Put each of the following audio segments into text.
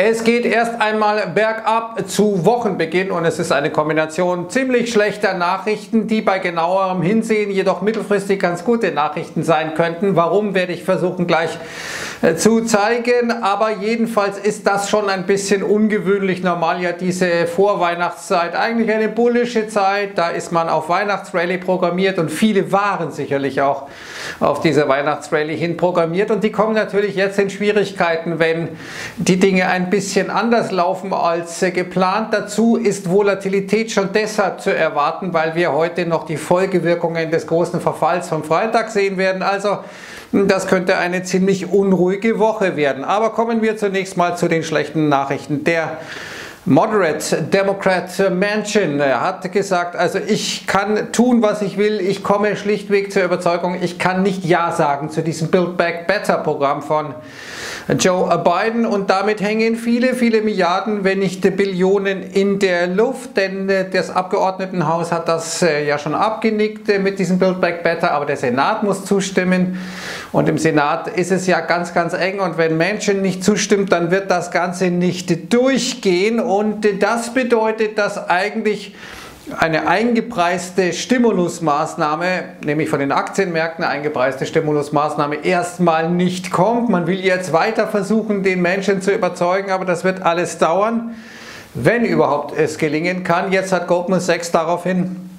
Es geht erst einmal bergab zu Wochenbeginn und es ist eine Kombination ziemlich schlechter Nachrichten, die bei genauerem Hinsehen jedoch mittelfristig ganz gute Nachrichten sein könnten. Warum werde ich versuchen gleich zu zeigen, aber jedenfalls ist das schon ein bisschen ungewöhnlich. Normal ja diese Vorweihnachtszeit eigentlich eine bullische Zeit, da ist man auf Weihnachtsrallye programmiert und viele waren sicherlich auch auf diese Weihnachtsrallye hin programmiert und die kommen natürlich jetzt in Schwierigkeiten, wenn die Dinge ein bisschen anders laufen als geplant. Dazu ist Volatilität schon deshalb zu erwarten, weil wir heute noch die Folgewirkungen des großen Verfalls vom Freitag sehen werden. Also das könnte eine ziemlich unruhige Woche werden. Aber kommen wir zunächst mal zu den schlechten Nachrichten. Der Moderate Democrat Manchin hat gesagt, also ich kann tun, was ich will, ich komme schlichtweg zur Überzeugung, ich kann nicht Ja sagen zu diesem Build Back Better Programm von Joe Biden und damit hängen viele, viele Milliarden, wenn nicht Billionen in der Luft, denn äh, das Abgeordnetenhaus hat das äh, ja schon abgenickt äh, mit diesem Build Back Better, aber der Senat muss zustimmen. Und im Senat ist es ja ganz, ganz eng und wenn Menschen nicht zustimmt, dann wird das Ganze nicht durchgehen. Und das bedeutet, dass eigentlich eine eingepreiste Stimulusmaßnahme, nämlich von den Aktienmärkten eingepreiste Stimulusmaßnahme, erstmal nicht kommt. Man will jetzt weiter versuchen, den Menschen zu überzeugen, aber das wird alles dauern, wenn überhaupt es gelingen kann. Jetzt hat Goldman Sachs daraufhin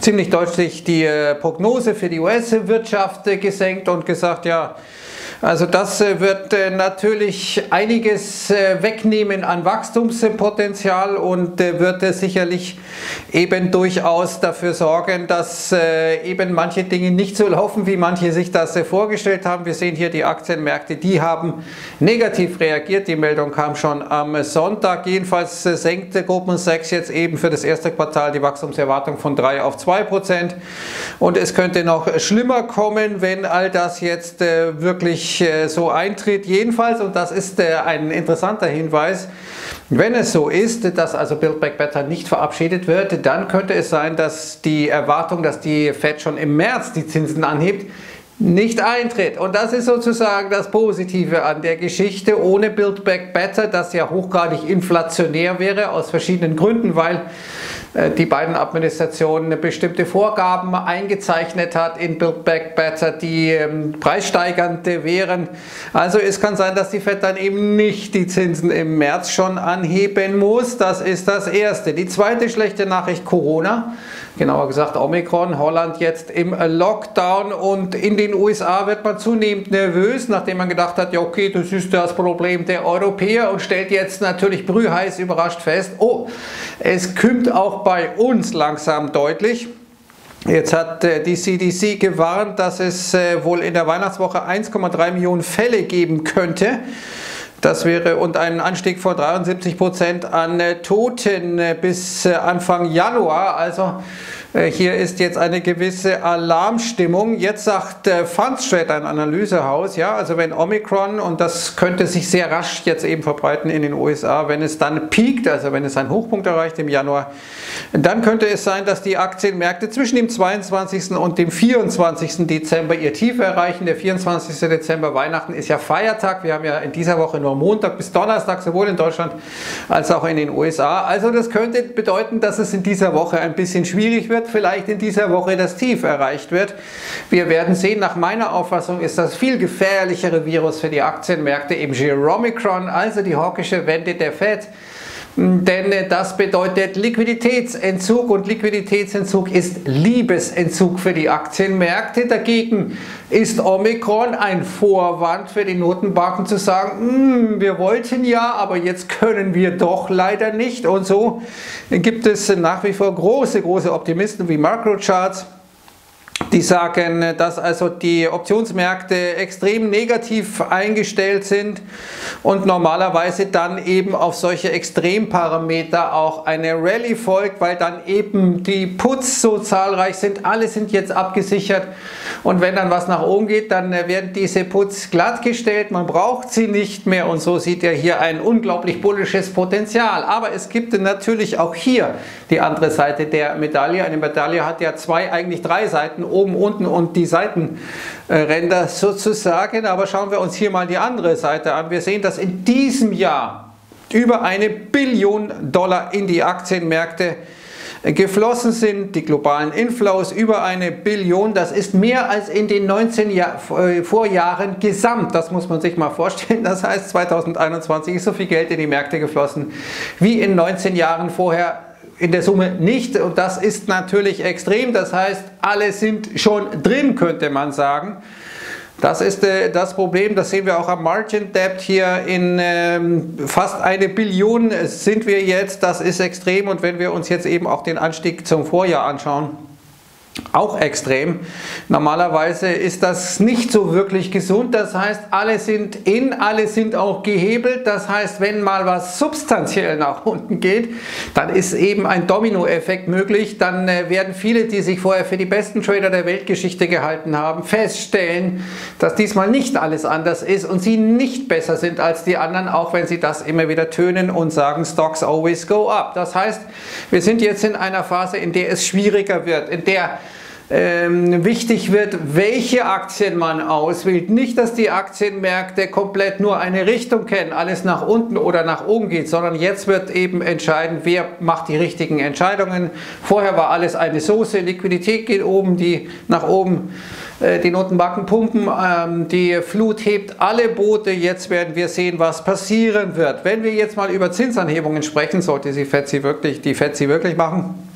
ziemlich deutlich die äh, Prognose für die US-Wirtschaft äh, gesenkt und gesagt, ja, also das äh, wird äh, natürlich einiges äh, wegnehmen an Wachstumspotenzial und wird sicherlich eben durchaus dafür sorgen, dass eben manche Dinge nicht so laufen, wie manche sich das vorgestellt haben. Wir sehen hier die Aktienmärkte, die haben negativ reagiert. Die Meldung kam schon am Sonntag. Jedenfalls senkte Goldman Sachs jetzt eben für das erste Quartal die Wachstumserwartung von 3 auf 2 Prozent. Und es könnte noch schlimmer kommen, wenn all das jetzt wirklich äh, so eintritt. Jedenfalls, und das ist äh, ein interessanter Hinweis, wenn es so ist, dass also Build Back Better nicht verabschiedet wird, dann könnte es sein, dass die Erwartung, dass die Fed schon im März die Zinsen anhebt, nicht eintritt. Und das ist sozusagen das Positive an der Geschichte. Ohne Build Back Better, das ja hochgradig inflationär wäre, aus verschiedenen Gründen, weil die beiden Administrationen bestimmte Vorgaben eingezeichnet hat in Build Back Better, die ähm, preissteigernd wären. Also es kann sein, dass die FED dann eben nicht die Zinsen im März schon anheben muss. Das ist das Erste. Die zweite schlechte Nachricht Corona genauer gesagt Omikron, Holland jetzt im Lockdown und in den USA wird man zunehmend nervös, nachdem man gedacht hat, ja okay, das ist das Problem der Europäer und stellt jetzt natürlich brühheiß überrascht fest, oh, es kümmt auch bei uns langsam deutlich. Jetzt hat äh, die CDC gewarnt, dass es äh, wohl in der Weihnachtswoche 1,3 Millionen Fälle geben könnte. Das wäre und ein Anstieg von 73 Prozent an äh, Toten äh, bis äh, Anfang Januar. Also hier ist jetzt eine gewisse Alarmstimmung. Jetzt sagt äh, Fundstrat, ein Analysehaus, ja, also wenn Omikron, und das könnte sich sehr rasch jetzt eben verbreiten in den USA, wenn es dann piekt, also wenn es einen Hochpunkt erreicht im Januar, dann könnte es sein, dass die Aktienmärkte zwischen dem 22. und dem 24. Dezember ihr Tief erreichen. Der 24. Dezember, Weihnachten, ist ja Feiertag. Wir haben ja in dieser Woche nur Montag bis Donnerstag, sowohl in Deutschland als auch in den USA. Also das könnte bedeuten, dass es in dieser Woche ein bisschen schwierig wird wird vielleicht in dieser Woche das Tief erreicht wird. Wir werden sehen, nach meiner Auffassung ist das viel gefährlichere Virus für die Aktienmärkte eben Omicron, also die hawkische Wende der Fed. Denn das bedeutet Liquiditätsentzug und Liquiditätsentzug ist Liebesentzug für die Aktienmärkte. Dagegen ist Omikron ein Vorwand für die Notenbanken zu sagen, hm, wir wollten ja, aber jetzt können wir doch leider nicht. Und so gibt es nach wie vor große, große Optimisten wie Macrocharts die sagen, dass also die Optionsmärkte extrem negativ eingestellt sind und normalerweise dann eben auf solche Extremparameter auch eine Rallye folgt, weil dann eben die Puts so zahlreich sind, alle sind jetzt abgesichert und wenn dann was nach oben geht, dann werden diese Puts glattgestellt, man braucht sie nicht mehr und so sieht er hier ein unglaublich bullisches Potenzial. Aber es gibt natürlich auch hier die andere Seite der Medaille. Eine Medaille hat ja zwei, eigentlich drei Seiten oben, unten und die Seitenränder sozusagen. Aber schauen wir uns hier mal die andere Seite an. Wir sehen, dass in diesem Jahr über eine Billion Dollar in die Aktienmärkte geflossen sind, die globalen Inflows über eine Billion, das ist mehr als in den 19 Jahr, äh, Vorjahren gesamt. Das muss man sich mal vorstellen. Das heißt, 2021 ist so viel Geld in die Märkte geflossen wie in 19 Jahren vorher in der Summe nicht. Und das ist natürlich extrem. Das heißt, alle sind schon drin, könnte man sagen. Das ist äh, das Problem, das sehen wir auch am Margin Debt hier in ähm, fast eine Billion sind wir jetzt, das ist extrem und wenn wir uns jetzt eben auch den Anstieg zum Vorjahr anschauen, auch extrem. Normalerweise ist das nicht so wirklich gesund. Das heißt, alle sind in, alle sind auch gehebelt. Das heißt, wenn mal was substanziell nach unten geht, dann ist eben ein Dominoeffekt möglich. Dann äh, werden viele, die sich vorher für die besten Trader der Weltgeschichte gehalten haben, feststellen, dass diesmal nicht alles anders ist und sie nicht besser sind als die anderen, auch wenn sie das immer wieder tönen und sagen, Stocks always go up. Das heißt, wir sind jetzt in einer Phase, in der es schwieriger wird, in der ähm, wichtig wird, welche Aktien man auswählt. Nicht, dass die Aktienmärkte komplett nur eine Richtung kennen, alles nach unten oder nach oben geht, sondern jetzt wird eben entscheiden, wer macht die richtigen Entscheidungen. Vorher war alles eine Soße, Liquidität geht oben, die nach oben äh, die Notenbanken pumpen, ähm, die Flut hebt alle Boote. Jetzt werden wir sehen, was passieren wird. Wenn wir jetzt mal über Zinsanhebungen sprechen, sollte die FED sie wirklich, die FED sie wirklich machen,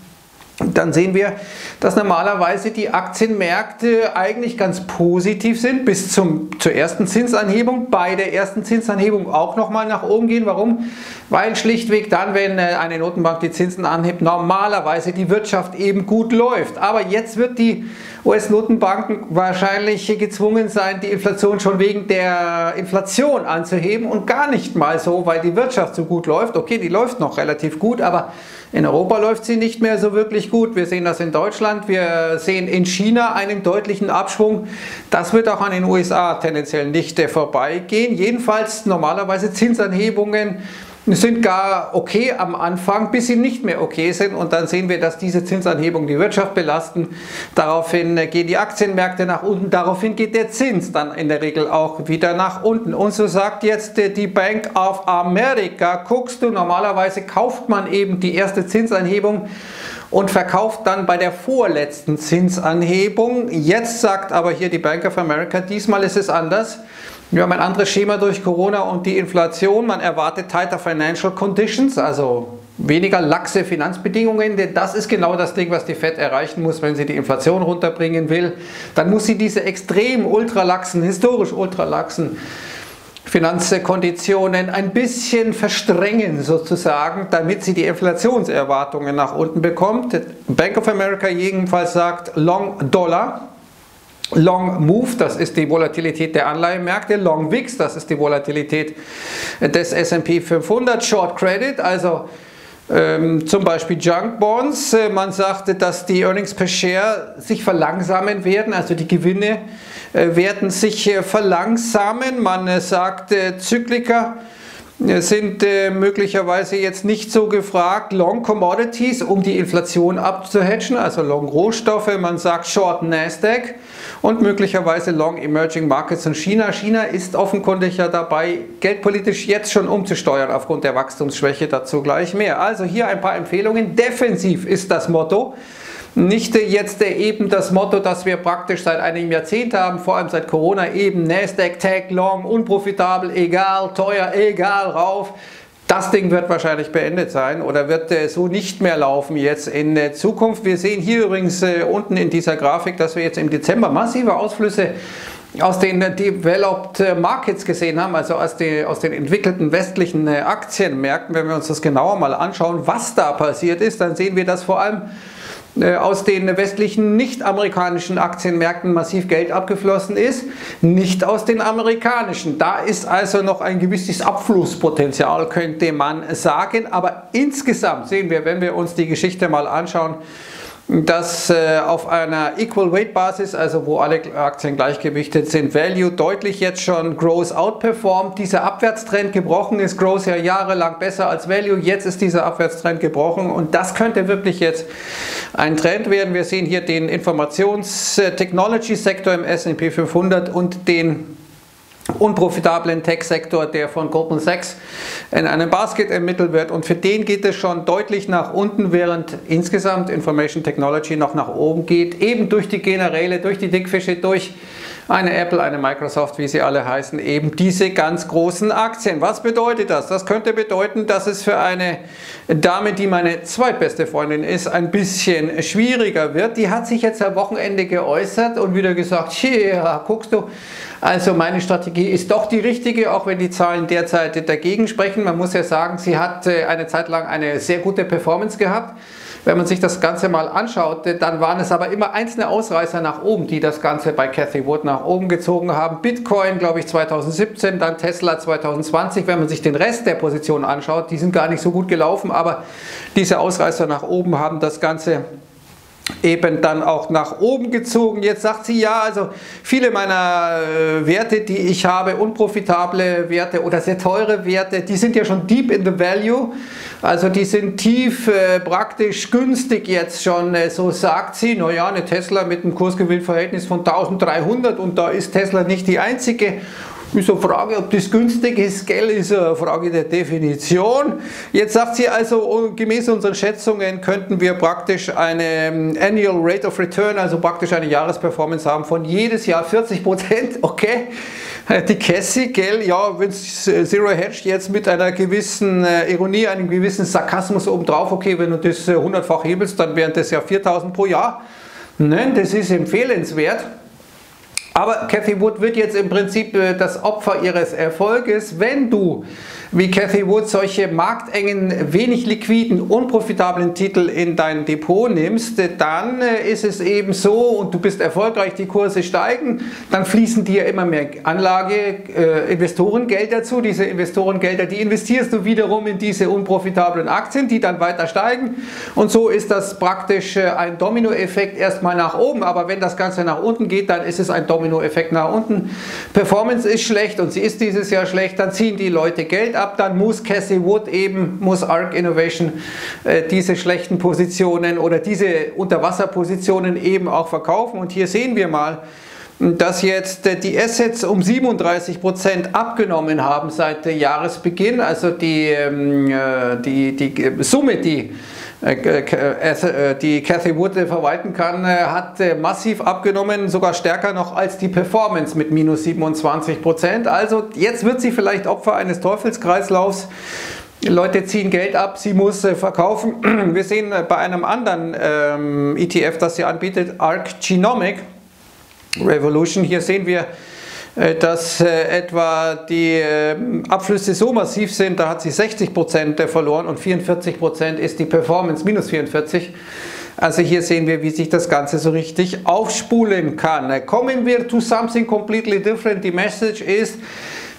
dann sehen wir, dass normalerweise die Aktienmärkte eigentlich ganz positiv sind bis zum, zur ersten Zinsanhebung, bei der ersten Zinsanhebung auch nochmal nach oben gehen. Warum? Weil schlichtweg dann, wenn äh, eine Notenbank die Zinsen anhebt, normalerweise die Wirtschaft eben gut läuft. Aber jetzt wird die US-Notenbanken wahrscheinlich gezwungen sein, die Inflation schon wegen der Inflation anzuheben und gar nicht mal so, weil die Wirtschaft so gut läuft. Okay, die läuft noch relativ gut, aber in Europa läuft sie nicht mehr so wirklich gut. Wir sehen das in Deutschland, wir sehen in China einen deutlichen Abschwung. Das wird auch an den USA tendenziell nicht vorbeigehen. Jedenfalls normalerweise Zinsanhebungen sind gar okay am Anfang, bis sie nicht mehr okay sind und dann sehen wir, dass diese Zinsanhebungen die Wirtschaft belasten. Daraufhin gehen die Aktienmärkte nach unten, daraufhin geht der Zins dann in der Regel auch wieder nach unten. Und so sagt jetzt die Bank of America, guckst du, normalerweise kauft man eben die erste Zinsanhebung und verkauft dann bei der vorletzten Zinsanhebung. Jetzt sagt aber hier die Bank of America, diesmal ist es anders. Wir haben ein anderes Schema durch Corona und die Inflation. Man erwartet tighter Financial Conditions, also weniger laxe Finanzbedingungen, denn das ist genau das Ding, was die Fed erreichen muss, wenn sie die Inflation runterbringen will. Dann muss sie diese extrem ultralaxen, historisch ultralaxen Finanzkonditionen ein bisschen verstrengen sozusagen, damit sie die Inflationserwartungen nach unten bekommt. Bank of America jedenfalls sagt Long Dollar Long Move, das ist die Volatilität der Anleihenmärkte. Long VIX, das ist die Volatilität des S&P 500. Short Credit, also ähm, zum Beispiel Junk Bonds. Äh, man sagte, dass die Earnings per Share sich verlangsamen werden, also die Gewinne äh, werden sich äh, verlangsamen. Man äh, sagte, Zyklika sind äh, möglicherweise jetzt nicht so gefragt. Long Commodities, um die Inflation abzuhatchen, also Long Rohstoffe, man sagt Short Nasdaq und möglicherweise Long Emerging Markets und China. China ist offenkundig ja dabei, geldpolitisch jetzt schon umzusteuern aufgrund der Wachstumsschwäche, dazu gleich mehr. Also hier ein paar Empfehlungen. Defensiv ist das Motto. Nicht jetzt eben das Motto, das wir praktisch seit einem Jahrzehnt haben, vor allem seit Corona eben, Nasdaq, Tag, Long, unprofitabel, egal, teuer, egal, rauf. Das Ding wird wahrscheinlich beendet sein oder wird äh, so nicht mehr laufen jetzt in äh, Zukunft. Wir sehen hier übrigens äh, unten in dieser Grafik, dass wir jetzt im Dezember massive Ausflüsse aus den Developed Markets gesehen haben, also aus, die, aus den entwickelten westlichen Aktienmärkten. Wenn wir uns das genauer mal anschauen, was da passiert ist, dann sehen wir, dass vor allem äh, aus den westlichen nicht-amerikanischen Aktienmärkten massiv Geld abgeflossen ist, nicht aus den amerikanischen. Da ist also noch ein gewisses Abflusspotenzial, könnte man sagen. Aber insgesamt sehen wir, wenn wir uns die Geschichte mal anschauen, dass äh, auf einer Equal Weight Basis, also wo alle Aktien gleichgewichtet sind, Value deutlich jetzt schon Growth outperformt. Dieser Abwärtstrend gebrochen ist. Growth ja jahrelang besser als Value. Jetzt ist dieser Abwärtstrend gebrochen und das könnte wirklich jetzt ein Trend werden. Wir sehen hier den Informations-Technology-Sektor im S&P 500 und den unprofitablen Tech-Sektor, der von Goldman Sachs in einem Basket ermittelt wird. Und für den geht es schon deutlich nach unten, während insgesamt Information Technology noch nach oben geht, eben durch die Generäle, durch die Dickfische, durch eine Apple, eine Microsoft, wie sie alle heißen, eben diese ganz großen Aktien. Was bedeutet das? Das könnte bedeuten, dass es für eine Dame, die meine zweitbeste Freundin ist, ein bisschen schwieriger wird. Die hat sich jetzt am Wochenende geäußert und wieder gesagt, ja, guckst du, also meine Strategie ist doch die richtige, auch wenn die Zahlen derzeit dagegen sprechen. Man muss ja sagen, sie hat äh, eine Zeit lang eine sehr gute Performance gehabt. Wenn man sich das Ganze mal anschaut, äh, dann waren es aber immer einzelne Ausreißer nach oben, die das Ganze bei Cathy Wood nach oben gezogen haben. Bitcoin, glaube ich, 2017, dann Tesla 2020. Wenn man sich den Rest der Positionen anschaut, die sind gar nicht so gut gelaufen, aber diese Ausreißer nach oben haben das Ganze eben dann auch nach oben gezogen. Jetzt sagt sie, ja, also viele meiner äh, Werte, die ich habe, unprofitable Werte oder sehr teure Werte, die sind ja schon deep in the value. Also die sind tief äh, praktisch günstig jetzt schon, äh, so sagt sie. Naja, eine Tesla mit einem Kursgewinnverhältnis von 1300 und da ist Tesla nicht die einzige. Ist eine Frage, ob das günstig ist. Geld ist eine Frage der Definition. Jetzt sagt sie also, gemäß unseren Schätzungen könnten wir praktisch eine ähm, Annual Rate of Return, also praktisch eine Jahresperformance haben von jedes Jahr 40 Prozent. Okay, die Cassie, gell, ja, wenn Zero Hedge jetzt mit einer gewissen äh, Ironie, einem gewissen Sarkasmus obendrauf, okay, wenn du das 100-fach äh, hebelst, dann wären das ja 4000 pro Jahr. Nein, das ist empfehlenswert. Aber Cathy Wood wird jetzt im Prinzip äh, das Opfer ihres Erfolges, wenn du wie Cathy Wood solche marktengen, wenig liquiden, unprofitablen Titel in dein Depot nimmst, dann äh, ist es eben so und du bist erfolgreich, die Kurse steigen, dann fließen dir immer mehr Anlage, äh, Investorengelder zu. Diese Investorengelder, die investierst du wiederum in diese unprofitablen Aktien, die dann weiter steigen und so ist das praktisch äh, ein Dominoeffekt erstmal nach oben, aber wenn das Ganze nach unten geht, dann ist es ein Dominoeffekt nach unten. Performance ist schlecht und sie ist dieses Jahr schlecht, dann ziehen die Leute Geld ab ab, dann muss Cassie Wood eben, muss ARC Innovation äh, diese schlechten Positionen oder diese Unterwasserpositionen eben auch verkaufen. Und hier sehen wir mal, dass jetzt äh, die Assets um 37 Prozent abgenommen haben seit Jahresbeginn. Also die, ähm, äh, die, die Summe, die die Cathy Wood verwalten kann, hat massiv abgenommen, sogar stärker noch als die Performance mit minus 27 Prozent. Also jetzt wird sie vielleicht Opfer eines Teufelskreislaufs. Leute ziehen Geld ab, sie muss verkaufen. Wir sehen bei einem anderen ähm, ETF, das sie anbietet, ARC Genomic Revolution. Hier sehen wir äh, dass äh, etwa die äh, Abflüsse so massiv sind, da hat sie 60% verloren und 44% ist die Performance, minus 44%. Also hier sehen wir, wie sich das Ganze so richtig aufspulen kann. Kommen wir to something completely different. Die Message ist,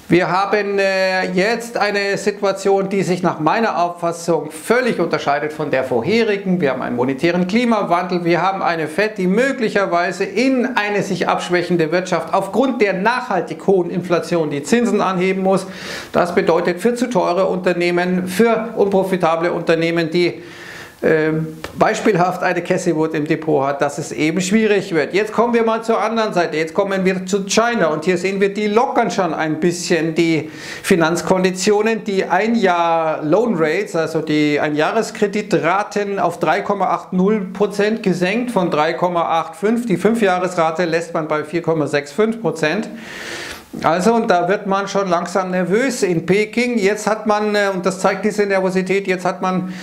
wir haben äh, jetzt eine Situation, die sich nach meiner Auffassung völlig unterscheidet von der vorherigen. Wir haben einen monetären Klimawandel, wir haben eine FED, die möglicherweise in eine sich abschwächende Wirtschaft aufgrund der nachhaltig hohen Inflation die Zinsen anheben muss. Das bedeutet für zu teure Unternehmen, für unprofitable Unternehmen, die beispielhaft eine Cassie-Wood im Depot hat, dass es eben schwierig wird. Jetzt kommen wir mal zur anderen Seite, jetzt kommen wir zu China und hier sehen wir, die lockern schon ein bisschen die Finanzkonditionen, die ein Jahr Loan Rates, also die Einjahreskreditraten auf 3,80% gesenkt von 3,85, die Fünfjahresrate lässt man bei 4,65%. Also, und da wird man schon langsam nervös in Peking. Jetzt hat man, äh, und das zeigt diese Nervosität, jetzt hat man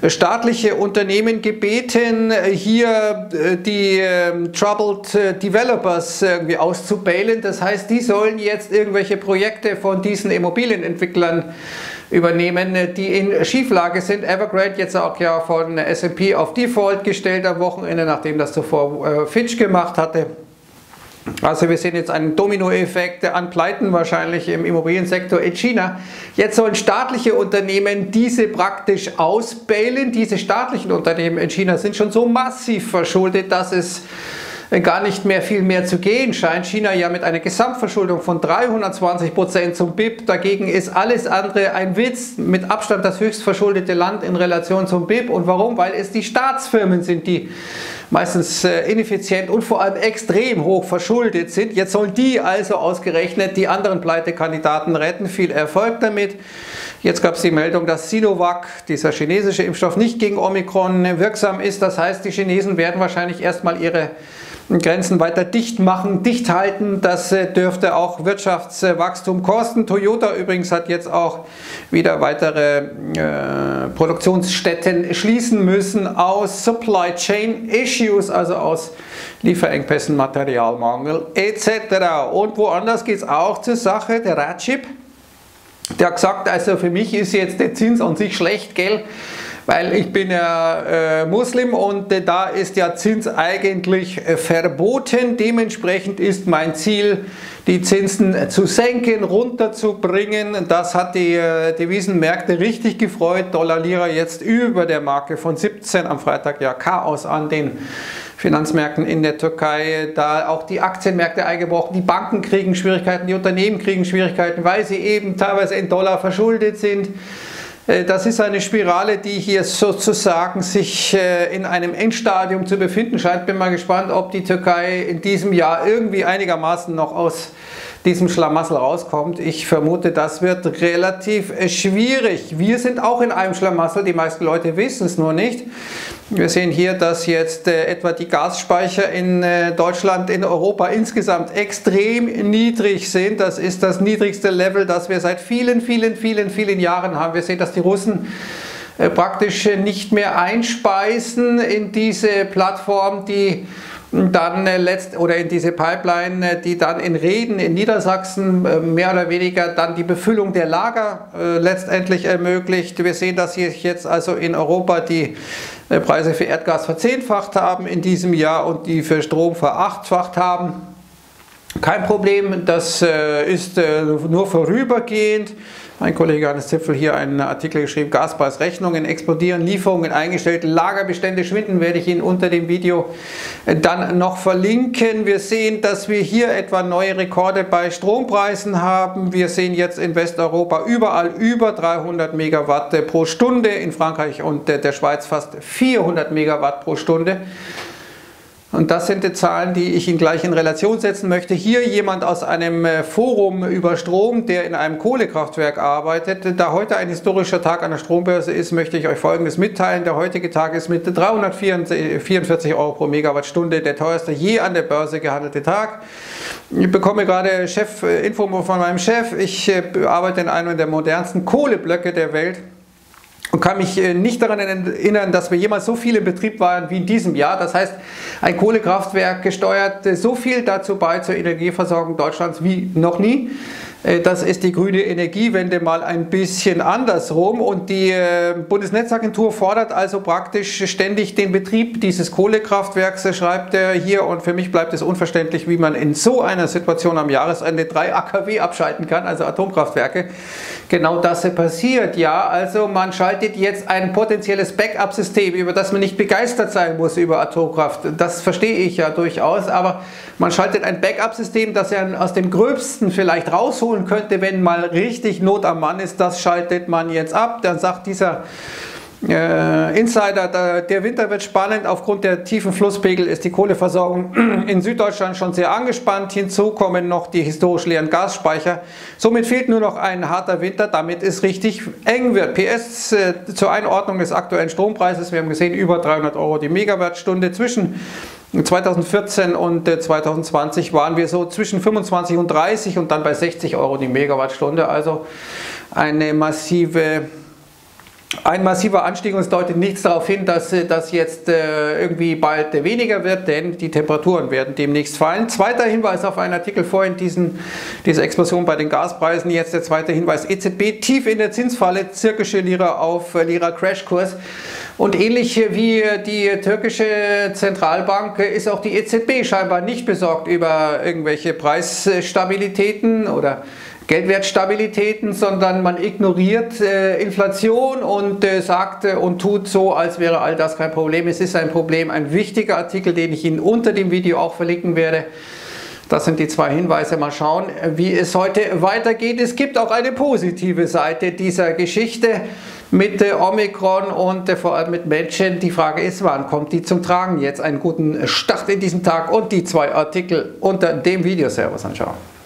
äh, staatliche Unternehmen gebeten, äh, hier die ähm, Troubled Developers irgendwie auszubailen. Das heißt, die sollen jetzt irgendwelche Projekte von diesen Immobilienentwicklern übernehmen, die in Schieflage sind. Evergrande jetzt auch ja von S&P auf Default gestellt am Wochenende, nachdem das zuvor Fitch gemacht hatte. Also wir sehen jetzt einen Dominoeffekt an Pleiten wahrscheinlich im Immobiliensektor in China. Jetzt sollen staatliche Unternehmen diese praktisch ausbailen. Diese staatlichen Unternehmen in China sind schon so massiv verschuldet, dass es gar nicht mehr viel mehr zu gehen scheint. China ja mit einer Gesamtverschuldung von 320 Prozent zum BIP. Dagegen ist alles andere ein Witz. Mit Abstand das höchst verschuldete Land in Relation zum BIP. Und warum? Weil es die Staatsfirmen sind, die meistens äh, ineffizient und vor allem extrem hoch verschuldet sind. Jetzt sollen die also ausgerechnet die anderen Pleitekandidaten retten. Viel Erfolg damit. Jetzt gab es die Meldung, dass Sinovac, dieser chinesische Impfstoff, nicht gegen Omikron wirksam ist. Das heißt, die Chinesen werden wahrscheinlich erstmal ihre Grenzen weiter dicht machen, dicht halten. Das äh, dürfte auch Wirtschaftswachstum kosten. Toyota übrigens hat jetzt auch wieder weitere äh, Produktionsstätten schließen müssen aus Supply Chain Issues, also aus Lieferengpässen, Materialmangel etc. Und woanders geht es auch zur Sache. Der Ratchip, der hat gesagt, also für mich ist jetzt der Zins an sich schlecht, gell? Weil ich bin ja äh, Muslim und äh, da ist ja Zins eigentlich äh, verboten. Dementsprechend ist mein Ziel, die Zinsen zu senken, runterzubringen. Das hat die äh, Devisenmärkte richtig gefreut. Dollar-Lira jetzt über der Marke von 17 am Freitag ja Chaos an den Finanzmärkten in der Türkei, da auch die Aktienmärkte eingebrochen, die Banken kriegen Schwierigkeiten, die Unternehmen kriegen Schwierigkeiten, weil sie eben teilweise in Dollar verschuldet sind. Äh, das ist eine Spirale, die hier sozusagen sich äh, in einem Endstadium zu befinden scheint. Bin mal gespannt, ob die Türkei in diesem Jahr irgendwie einigermaßen noch aus diesem Schlamassel rauskommt. Ich vermute, das wird relativ äh, schwierig. Wir sind auch in einem Schlamassel, die meisten Leute wissen es nur nicht. Wir sehen hier, dass jetzt äh, etwa die Gasspeicher in äh, Deutschland, in Europa insgesamt extrem niedrig sind. Das ist das niedrigste Level, das wir seit vielen, vielen, vielen, vielen Jahren haben. Wir sehen, dass die Russen praktisch nicht mehr einspeisen in diese Plattform, die dann äh, letzt oder in diese Pipeline, äh, die dann in Reden in Niedersachsen äh, mehr oder weniger dann die Befüllung der Lager äh, letztendlich ermöglicht. Wir sehen, dass sich jetzt also in Europa die äh, Preise für Erdgas verzehnfacht haben in diesem Jahr und die für Strom verachtfacht haben. Kein Problem, das äh, ist nur vorübergehend. Mein Kollege Hannes Zipfel hier einen Artikel geschrieben, Gaspreisrechnungen explodieren, Lieferungen eingestellt, Lagerbestände schwinden, werde ich Ihnen unter dem Video dann noch verlinken. Wir sehen, dass wir hier etwa neue Rekorde bei Strompreisen haben. Wir sehen jetzt in Westeuropa überall über 300 Megawatt pro Stunde, in Frankreich und der Schweiz fast 400 Megawatt pro Stunde. Und das sind die Zahlen, die ich Ihnen gleich in Relation setzen möchte. Hier jemand aus einem äh, Forum über Strom, der in einem Kohlekraftwerk arbeitet. Da heute ein historischer Tag an der Strombörse ist, möchte ich euch Folgendes mitteilen. Der heutige Tag ist mit 344 Euro pro Megawattstunde der teuerste je an der Börse gehandelte Tag. Ich bekomme gerade Chef-Info äh, von meinem Chef. Ich äh, arbeite in einem der modernsten Kohleblöcke der Welt und kann mich äh, nicht daran erinnern, dass wir jemals so viel in Betrieb waren wie in diesem Jahr. Das heißt, ein Kohlekraftwerk gesteuert so viel dazu bei zur Energieversorgung Deutschlands wie noch nie. Äh, das ist die grüne Energiewende mal ein bisschen andersrum. Und die äh, Bundesnetzagentur fordert also praktisch ständig den Betrieb dieses Kohlekraftwerks, schreibt er hier. Und für mich bleibt es unverständlich, wie man in so einer Situation am Jahresende drei AKW abschalten kann, also Atomkraftwerke. Genau das passiert, ja, also man schaltet jetzt ein potenzielles Backup-System, über das man nicht begeistert sein muss über Atomkraft, das verstehe ich ja durchaus, aber man schaltet ein Backup-System, das er aus dem Gröbsten vielleicht rausholt, rausholen könnte, wenn mal richtig Not am Mann ist, das schaltet man jetzt ab. Dann sagt dieser äh, Insider, der, Winter wird spannend. Aufgrund der tiefen Flusspegel ist die Kohleversorgung in Süddeutschland schon sehr angespannt. Hinzu kommen noch die historisch leeren Gasspeicher. Somit fehlt nur noch ein harter Winter, damit es richtig eng wird. PS äh, zur Einordnung des aktuellen Strompreises. Wir haben gesehen, über 300 Euro die Megawattstunde. Zwischen 2014 und 2020 äh, waren wir so zwischen 25 und 30 und dann bei 60 Euro die Megawattstunde. Also eine massive ein massiver Anstieg und es deutet nichts darauf hin, dass äh, das jetzt äh, irgendwie bald weniger wird, denn die Temperaturen werden demnächst fallen. Zweiter Hinweis auf einen Artikel vorhin, diesen, diese Explosion bei den Gaspreisen. Jetzt der zweite Hinweis, EZB tief in der Zinsfalle, türkische Lira auf Lira Crashkurs. Und ähnlich wie die türkische Zentralbank ist auch die EZB scheinbar nicht besorgt über irgendwelche Preisstabilitäten oder Geldwertstabilitäten, sondern man ignoriert äh, Inflation und äh, sagt äh, und tut so, als wäre all das kein Problem. Es ist ein Problem, ein wichtiger Artikel, den ich Ihnen unter dem Video auch verlinken werde. Das sind die zwei Hinweise. Mal schauen, wie es heute weitergeht. Es gibt auch eine positive Seite dieser Geschichte mit Omikron und äh, vor allem mit Menschen. Die Frage ist, wann kommt die zum Tragen? Jetzt einen guten Start in diesem Tag und die zwei Artikel unter dem Video. Servus anschauen.